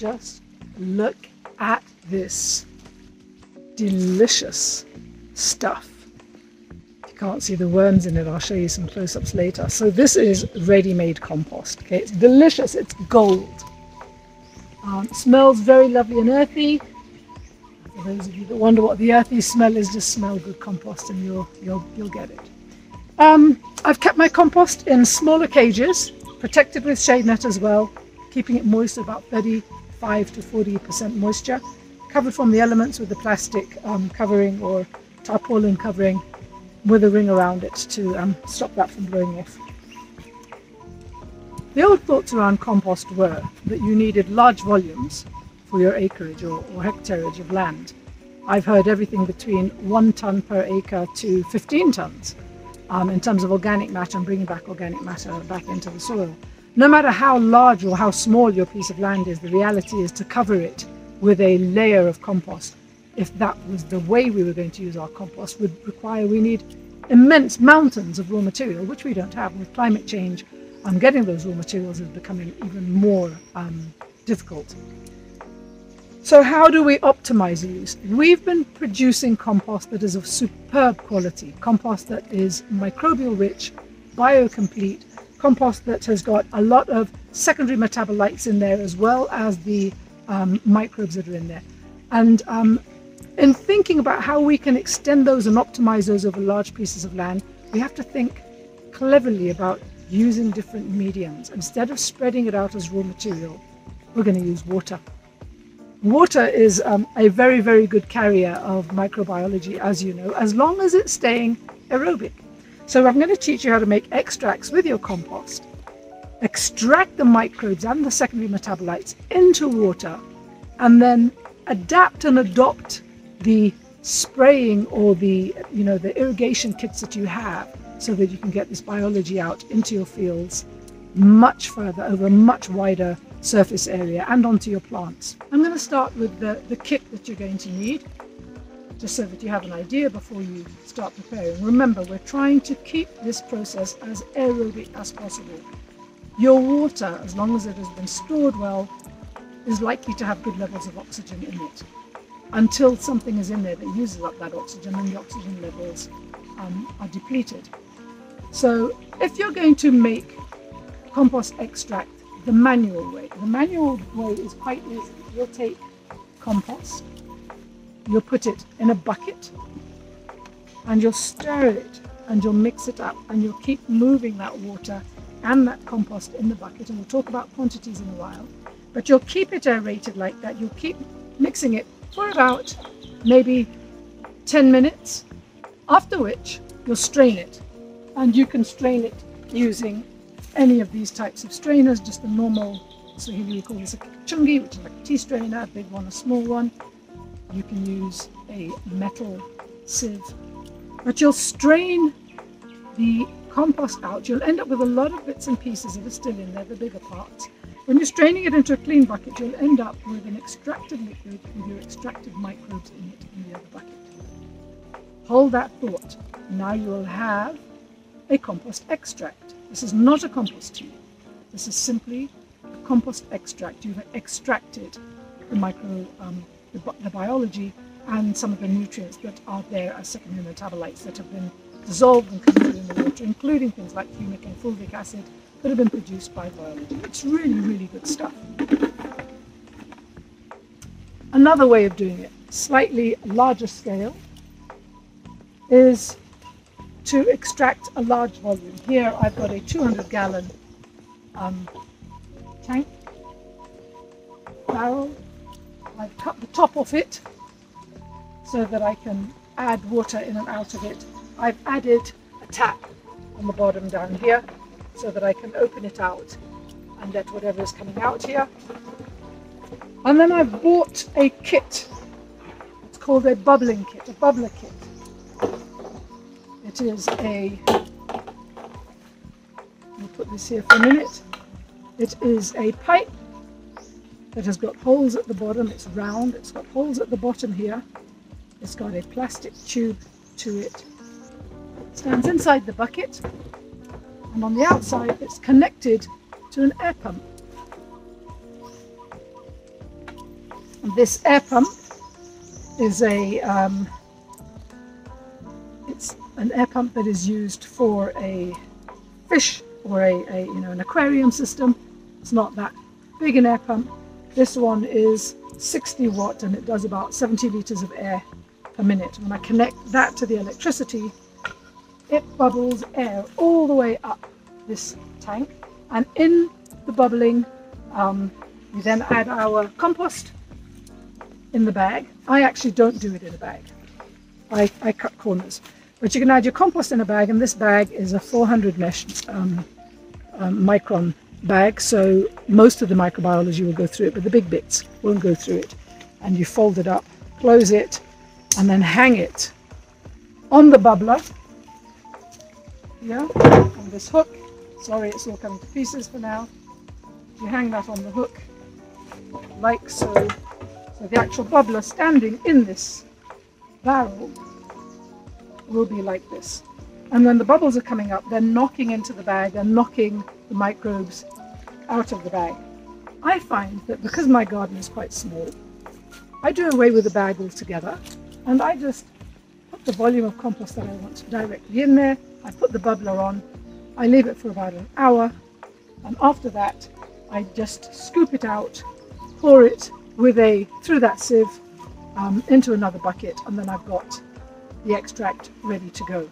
just look at this delicious stuff. You can't see the worms in it, I'll show you some close-ups later. So this is ready-made compost. Okay, it's delicious, it's gold. Um, smells very lovely and earthy. For those of you that wonder what the earthy smell is, just smell good compost and you'll you'll you'll get it. Um, I've kept my compost in smaller cages, protected with shade net as well, keeping it moist about 35 to 40% moisture, covered from the elements with the plastic um, covering or tarpaulin covering with a ring around it to um, stop that from blowing off. The old thoughts around compost were that you needed large volumes for your acreage or, or hectareage of land. I've heard everything between one ton per acre to 15 tons um, in terms of organic matter and bringing back organic matter back into the soil. No matter how large or how small your piece of land is, the reality is to cover it with a layer of compost. If that was the way we were going to use our compost, would require we need immense mountains of raw material, which we don't have. With climate change, um, getting those raw materials is becoming even more um, difficult. So how do we optimize use? We've been producing compost that is of superb quality, compost that is microbial rich, biocomplete, compost that has got a lot of secondary metabolites in there as well as the um, microbes that are in there. And um, in thinking about how we can extend those and optimize those over large pieces of land, we have to think cleverly about using different mediums. Instead of spreading it out as raw material, we're going to use water. Water is um, a very, very good carrier of microbiology, as you know, as long as it's staying aerobic. So I'm going to teach you how to make extracts with your compost, extract the microbes and the secondary metabolites into water, and then adapt and adopt the spraying or the, you know, the irrigation kits that you have so that you can get this biology out into your fields much further over a much wider surface area and onto your plants. I'm going to start with the, the kit that you're going to need just so that you have an idea before you start preparing. Remember, we're trying to keep this process as aerobic as possible. Your water, as long as it has been stored well, is likely to have good levels of oxygen in it until something is in there that uses up that oxygen and the oxygen levels um, are depleted. So if you're going to make compost extract the manual way. The manual way is quite easy. You'll take compost, you'll put it in a bucket, and you'll stir it and you'll mix it up and you'll keep moving that water and that compost in the bucket. And we'll talk about quantities in a while. But you'll keep it aerated like that. You'll keep mixing it for about maybe 10 minutes, after which you'll strain it. And you can strain it using any of these types of strainers, just a normal, so here we call this a chungi, which is like a tea strainer, a big one, a small one. You can use a metal sieve. But you'll strain the compost out. You'll end up with a lot of bits and pieces that are still in there, the bigger parts. When you're straining it into a clean bucket, you'll end up with an extracted liquid with your extracted microbes in it in the other bucket. Hold that thought. Now you will have a compost extract. This is not a compost tea. This is simply a compost extract. You've extracted the micro, um, the, the biology and some of the nutrients that are there as secondary metabolites that have been dissolved and through in the water, including things like humic and fulvic acid that have been produced by biology. It's really, really good stuff. Another way of doing it, slightly larger scale, is to extract a large volume. Here I've got a 200 gallon um, tank barrel. I've cut the top off it so that I can add water in and out of it. I've added a tap on the bottom down here so that I can open it out and let whatever is coming out here. And then I've bought a kit. It's called a bubbling kit, a bubbler kit. It is a, I'll put this here for a minute. It is a pipe that has got holes at the bottom. It's round. It's got holes at the bottom here. It's got a plastic tube to it. it stands inside the bucket. And on the outside, it's connected to an air pump. This air pump is a um, it's an air pump that is used for a fish or a, a you know an aquarium system. It's not that big an air pump. This one is 60 watt and it does about 70 liters of air per minute. When I connect that to the electricity, it bubbles air all the way up this tank and in the bubbling um, we then add our compost in the bag. I actually don't do it in a bag. I, I cut corners. But you can add your compost in a bag, and this bag is a 400 mesh um, um, micron bag, so most of the microbiology will go through it, but the big bits won't go through it. And you fold it up, close it, and then hang it on the bubbler. Yeah, on this hook. Sorry, it's all coming to pieces for now. You hang that on the hook, like so. So the actual bubbler standing in this barrel will be like this. And when the bubbles are coming up, they're knocking into the bag, they're knocking the microbes out of the bag. I find that because my garden is quite small, I do away with the bag altogether and I just put the volume of compost that I want directly in there. I put the bubbler on, I leave it for about an hour, and after that, I just scoop it out, pour it with a through that sieve um, into another bucket, and then I've got the extract ready to go.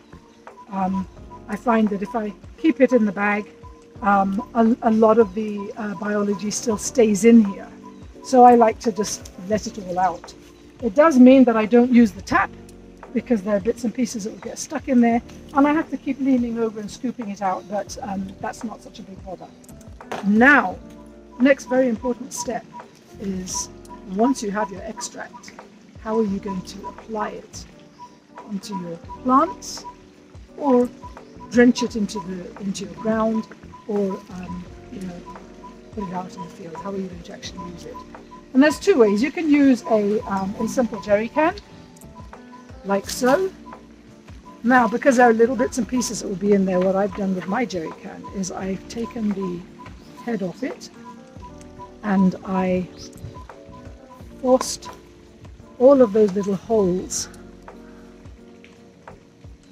Um, I find that if I keep it in the bag, um, a, a, lot of the uh, biology still stays in here. So I like to just let it all out. It does mean that I don't use the tap because there are bits and pieces that will get stuck in there and I have to keep leaning over and scooping it out, but um, that's not such a big bother. Now, next very important step is once you have your extract, how are you going to apply it onto your plants or drench it into the into your ground or um, you know put it out in the field? How are you going to actually use it? And there's two ways. You can use a, um, a simple jerry can, like so. Now, because there are little bits and pieces that will be in there, what I've done with my jerry can is I've taken the head off it and I forced all of those little holes.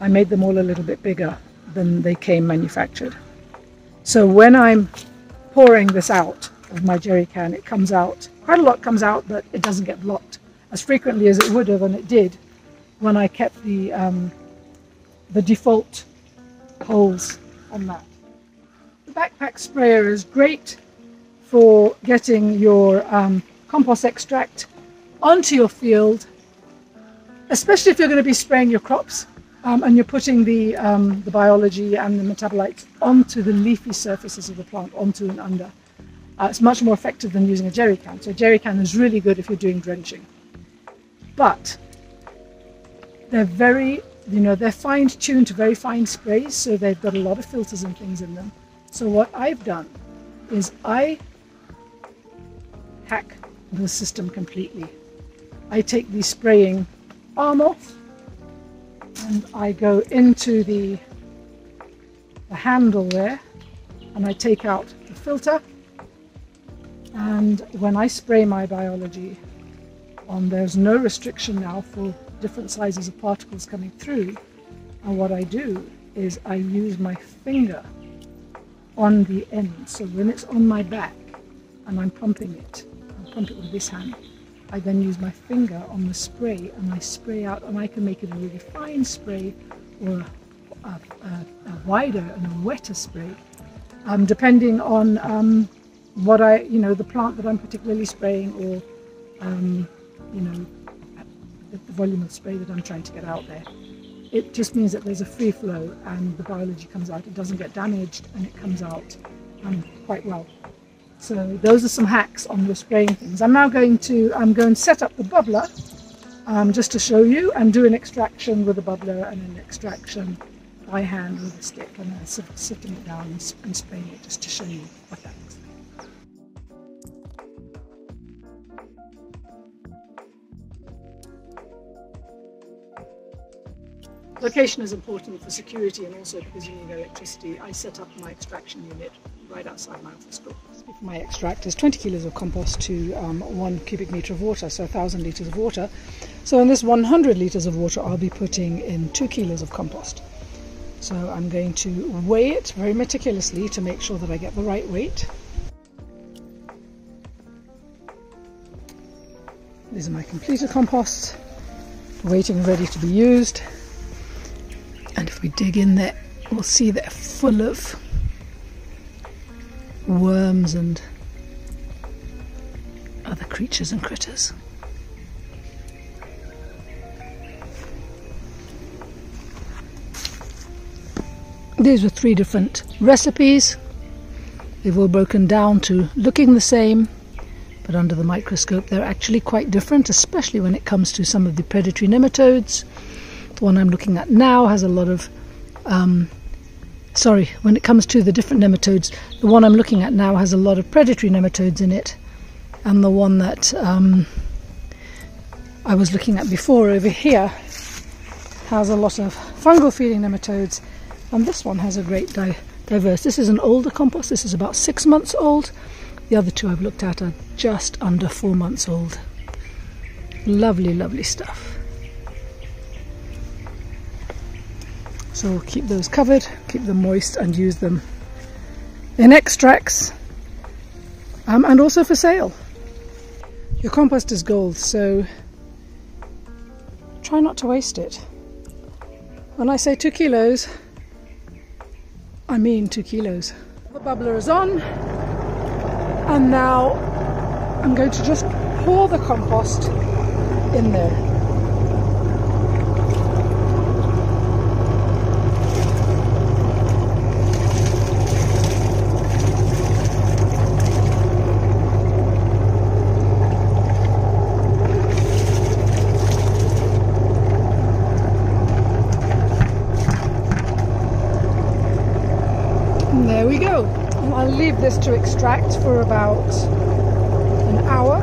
I made them all a little bit bigger than they came manufactured. So when I'm pouring this out of my jerry can, it comes out, quite a lot comes out, but it doesn't get blocked as frequently as it would have, and it did when I kept the, um, the default holes on that. The backpack sprayer is great for getting your um, compost extract onto your field, especially if you're going to be spraying your crops um, and you're putting the, um, the biology and the metabolites onto the leafy surfaces of the plant, onto and under. Uh, it's much more effective than using a jerry can. So a jerry can is really good if you're doing drenching. But they're very, you know, they're fine-tuned to very fine sprays, so they've got a lot of filters and things in them. So what I've done is I hack the system completely. I take the spraying arm off and I go into the, the handle there and I take out the filter. And when I spray my biology on there's no restriction now for different sizes of particles coming through. And what I do is I use my finger on the end. So when it's on my back and I'm pumping it I pump it with this hand. I then use my finger on the spray and I spray out and I can make it a really fine spray or a, a, a wider and a wetter spray um, depending on um, what I, you know, the plant that I'm particularly spraying or, um, you know, the, the volume of spray that I'm trying to get out there. It just means that there's a free flow and the biology comes out. It doesn't get damaged and it comes out um, quite well. So those are some hacks on your spraying things. I'm now going to I'm going to set up the bubbler um, just to show you and do an extraction with a bubbler and an extraction by hand with a stick and then sifting it down and, and spraying it just to show you what that looks like. Location is important for security and also because you need electricity. I set up my extraction unit right outside my office door. My extract is 20 kilos of compost to um, one cubic meter of water, so 1,000 litres of water. So in this 100 litres of water, I'll be putting in two kilos of compost. So I'm going to weigh it very meticulously to make sure that I get the right weight. These are my completed composts, waiting ready to be used. And if we dig in there, we'll see they're full of worms and other creatures and critters. These were three different recipes. They've all broken down to looking the same, but under the microscope they're actually quite different, especially when it comes to some of the predatory nematodes. The one I'm looking at now has a lot of um, sorry, when it comes to the different nematodes, the one I'm looking at now has a lot of predatory nematodes in it, and the one that um, I was looking at before over here has a lot of fungal feeding nematodes, and this one has a great di diverse. This is an older compost, this is about six months old. The other two I've looked at are just under four months old. Lovely, lovely stuff. So keep those covered, keep them moist and use them in extracts um, and also for sale. Your compost is gold, so try not to waste it. When I say two kilos, I mean two kilos. The bubbler is on, and now I'm going to just pour the compost in there. Leave this to extract for about an hour.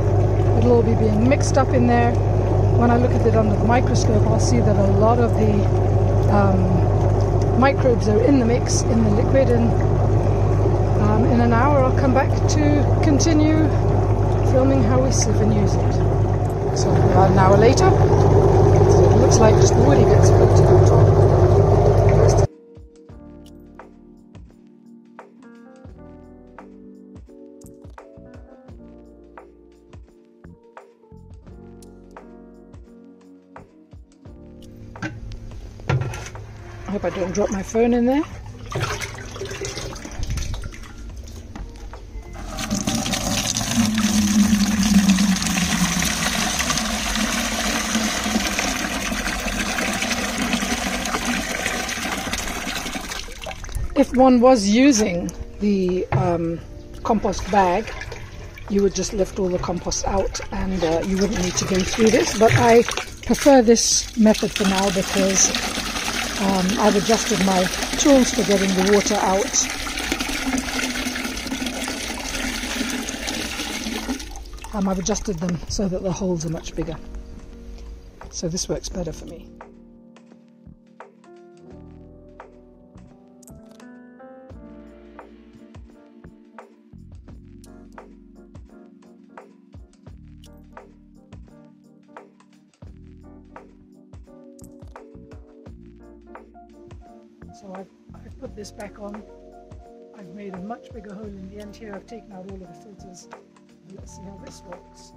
It'll all be being mixed up in there. When I look at it under the microscope, I'll see that a lot of the um, microbes are in the mix, in the liquid, and um, in an hour I'll come back to continue filming how we sieve and use it. So about an hour later, it looks like just the woody bits hope I don't drop my phone in there. If one was using the um, compost bag, you would just lift all the compost out and uh, you wouldn't need to go through this. But I prefer this method for now because um, I've adjusted my tools for getting the water out. Um, I've adjusted them so that the holes are much bigger. So this works better for me. I've, I've put this back on. I've made a much bigger hole in the end here. I've taken out all of the filters. Let's see how this works.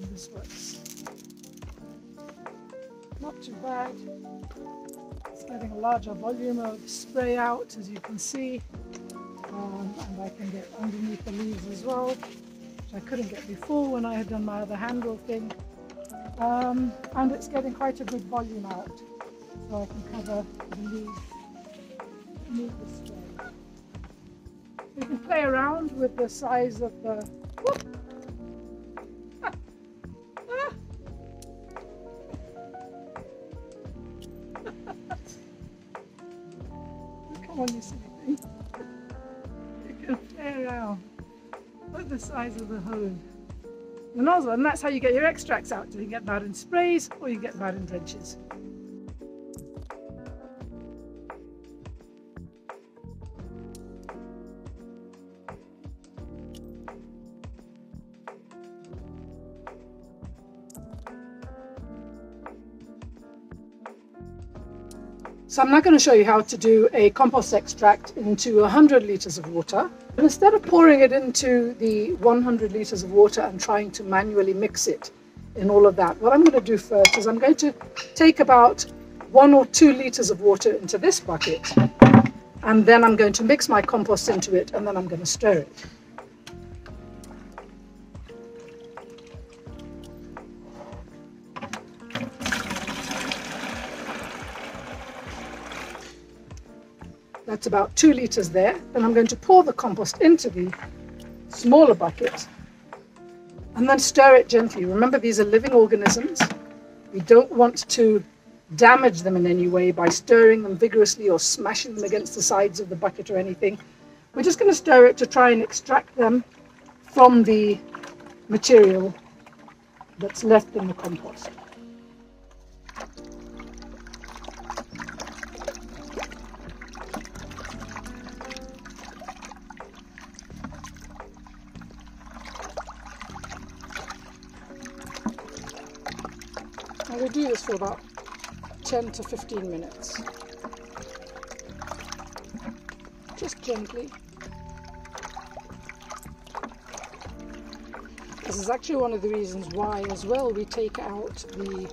And this works. Not too bad. It's getting a larger volume of spray out as you can see. Um, and I can get underneath the leaves as well I couldn't get before when I had done my other handle thing. Um, and it's getting quite a good volume out, so I can cover the leaves needless way. You can play around with the size of the. Come on, you silly thing. You can play around. At the size of the hose. The nozzle, and that's how you get your extracts out. You get that in sprays or you get that in drenches. So I'm now going to show you how to do a compost extract into 100 litres of water. And instead of pouring it into the 100 litres of water and trying to manually mix it in all of that, what I'm going to do first is I'm going to take about one or two litres of water into this bucket and then I'm going to mix my compost into it and then I'm going to stir it. That's about two litres there. Then I'm going to pour the compost into the smaller bucket and then stir it gently. Remember, these are living organisms. We don't want to damage them in any way by stirring them vigorously or smashing them against the sides of the bucket or anything. We're just going to stir it to try and extract them from the material that's left in the compost. Do this for about 10 to 15 minutes. Just gently. This is actually one of the reasons why as well we take out the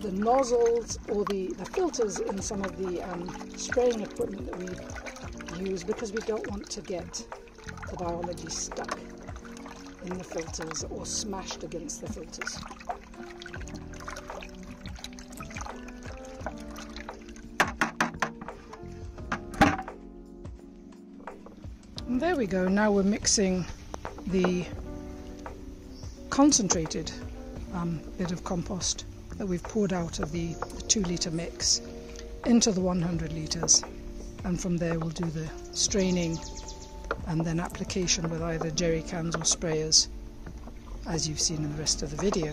the nozzles or the, the filters in some of the um, spraying equipment that we use because we don't want to get the biology stuck in the filters or smashed against the filters. And there we go, now we're mixing the concentrated um, bit of compost that we've poured out of the, the two litre mix into the 100 litres and from there we'll do the straining and then application with either jerry cans or sprayers as you've seen in the rest of the video.